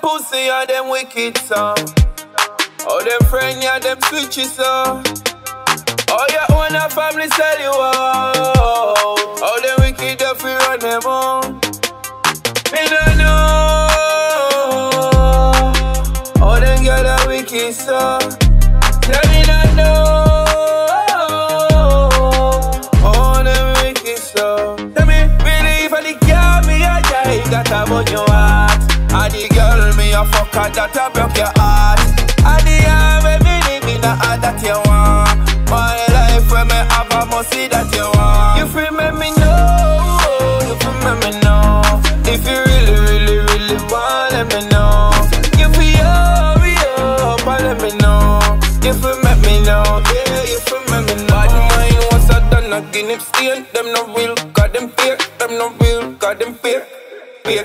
pussy and them wicked so. All them friend yeah them switches so. All your own family sell you out. All them wicked if we run them on. Me no know. All them girl are wicked so. A die that a on your heart. And the girl me a fuck her that a broke your heart. And the arm live in the heart that you want. My life when me have a must see that you want. You feel me me know. You feel me me know. If you really really really want let me know. You feel hurry up and let me know. You feel me me know. Yeah you feel me me know. Bad mind was a done again him stain. Them no real, got them fear. Them no real, got them fear. Fear.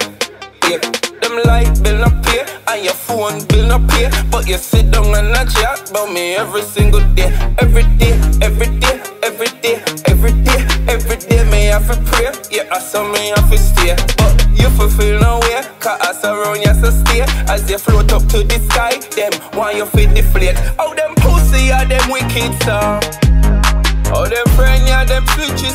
Them light bill no pay and your phone bill no pay. But you sit down and a chat about me every single day, every day, every day, every day, every day, every day. Me have to pray, yeah, I saw me have to stay. But you fulfill no way, cause I surround you so stay. As you float up to the sky, them want you fit deflate. Oh, them pussy are them wicked so. Oh, them friend yeah, them switches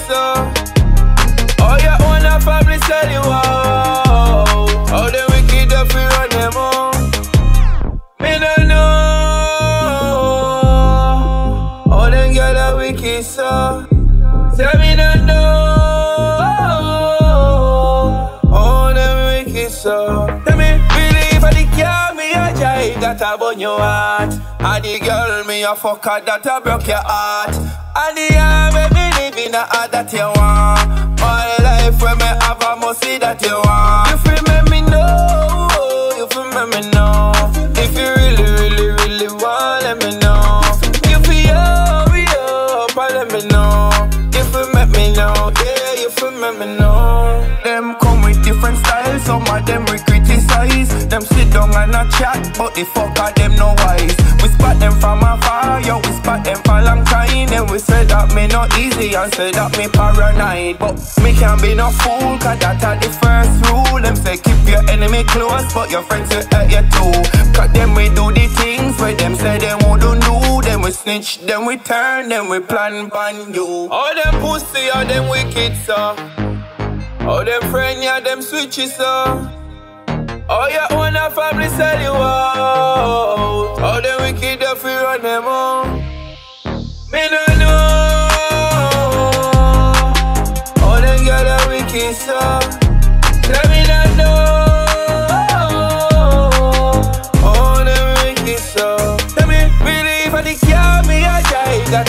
Tell me no know. Oh, oh them wicked so. Tell me believe I the girl me a jive that a burn your heart. And the girl me a fuck her that a broke your heart. And the arm me live in the heart ah, that you want. My life when me have a must see that you want. You feel me me know. You feel me me know. If you really really really want let me know. You feel hurry up and let me know. Know. Them come with different styles. Some of them we criticize. Them sit down and a chat, but the fuck are them no wise. We spot them from afar, yo. We spot them for long time. Then we say that me not easy and say that me paranoid. But me can't be no fool, cause that the first rule. Them say keep your enemy close, but your friends will hurt you too. We snitch, then we turn, then we plan ban you. All them pussy, all them wicked, so. All them friend, yeah, them switches, so. All your own oh, family sell you out. All them wicked if we run them on. Me no know. All them girl wicked so.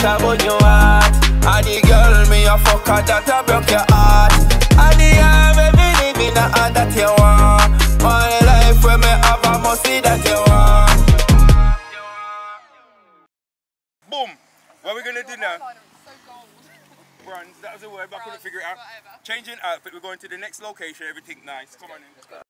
That a burn your heart. And the girl me a fuck her that a broke your heart. And the arm me live in the heart that you want. My life when me have a must see that you want. Boom. What are we gonna do now? Bronze. That was the word, but I couldn't figure it out. Whatever. Changing outfit. We're going to the next location. Everything nice. Come on in.